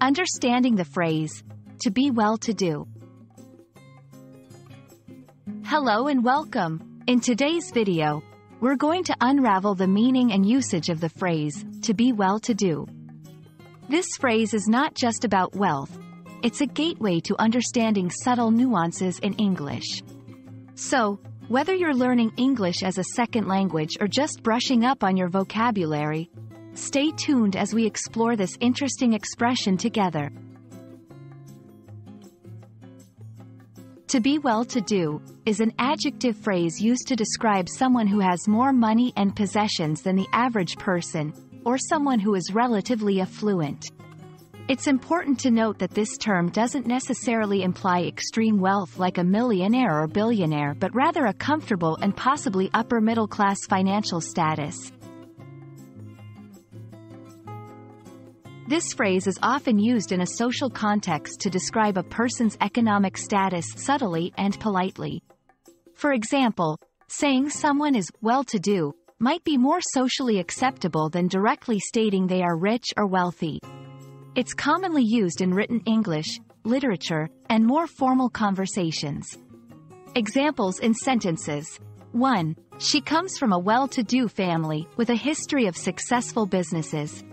Understanding the phrase, to be well-to-do. Hello and welcome. In today's video, we're going to unravel the meaning and usage of the phrase, to be well-to-do. This phrase is not just about wealth, it's a gateway to understanding subtle nuances in English. So, whether you're learning English as a second language or just brushing up on your vocabulary, stay tuned as we explore this interesting expression together. To be well-to-do is an adjective phrase used to describe someone who has more money and possessions than the average person, or someone who is relatively affluent. It's important to note that this term doesn't necessarily imply extreme wealth like a millionaire or billionaire but rather a comfortable and possibly upper middle class financial status. This phrase is often used in a social context to describe a person's economic status subtly and politely. For example, saying someone is well-to-do might be more socially acceptable than directly stating they are rich or wealthy. It's commonly used in written English, literature, and more formal conversations. Examples in sentences. 1. She comes from a well-to-do family, with a history of successful businesses.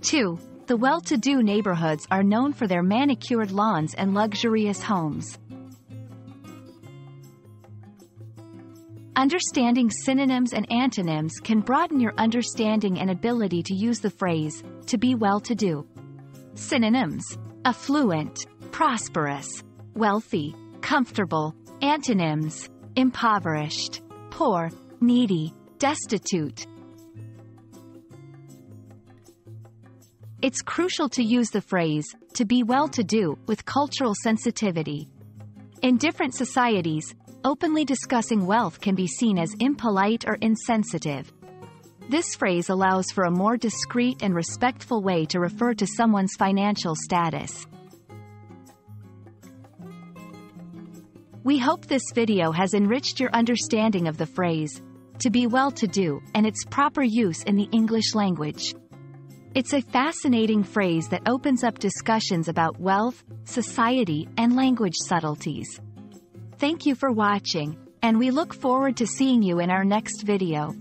2. The well-to-do neighborhoods are known for their manicured lawns and luxurious homes. Understanding synonyms and antonyms can broaden your understanding and ability to use the phrase, to be well-to-do. Synonyms. Affluent, prosperous, wealthy, comfortable. Antonyms. Impoverished, poor, needy, destitute. It's crucial to use the phrase, to be well-to-do, with cultural sensitivity. In different societies, openly discussing wealth can be seen as impolite or insensitive, this phrase allows for a more discreet and respectful way to refer to someone's financial status. We hope this video has enriched your understanding of the phrase, to be well-to-do, and its proper use in the English language. It's a fascinating phrase that opens up discussions about wealth, society, and language subtleties. Thank you for watching, and we look forward to seeing you in our next video.